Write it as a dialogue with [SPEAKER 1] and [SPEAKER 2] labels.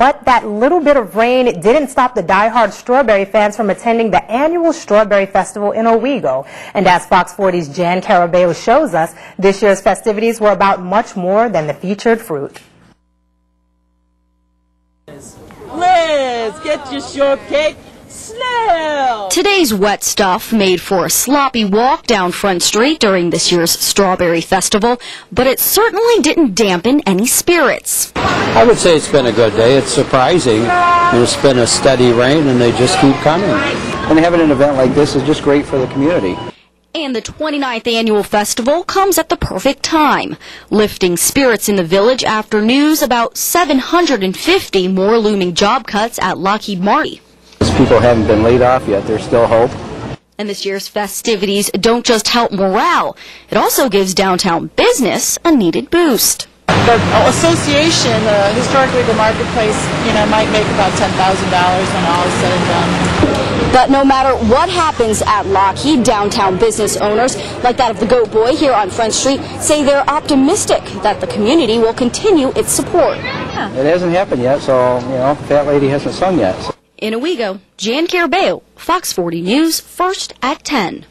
[SPEAKER 1] But that little bit of rain didn't stop the diehard strawberry fans from attending the annual Strawberry Festival in Owego. And as Fox 40's Jan Carabeo shows us, this year's festivities were about much more than the featured fruit.
[SPEAKER 2] Liz, get your shortcake. Snail!
[SPEAKER 3] Today's wet stuff made for a sloppy walk down Front Street during this year's Strawberry Festival, but it certainly didn't dampen any spirits.
[SPEAKER 4] I would say it's been a good day. It's surprising. It's been a steady rain and they just keep coming.
[SPEAKER 5] And having an event like this is just great for the community.
[SPEAKER 3] And the 29th annual festival comes at the perfect time, lifting spirits in the village after news about 750 more looming job cuts at Lockheed Martin.
[SPEAKER 5] People haven't been laid off yet, there's still hope.
[SPEAKER 3] And this year's festivities don't just help morale, it also gives downtown business a needed boost.
[SPEAKER 2] The association, uh, historically the marketplace, you know, might make about $10,000 when all is said and done.
[SPEAKER 3] But no matter what happens at Lockheed, downtown business owners, like that of the Goat Boy here on Front Street, say they're optimistic that the community will continue its support.
[SPEAKER 5] It hasn't happened yet, so, you know, Fat Lady hasn't sung yet.
[SPEAKER 3] In Owego, Jan Carabeo, Fox 40 News, first at 10.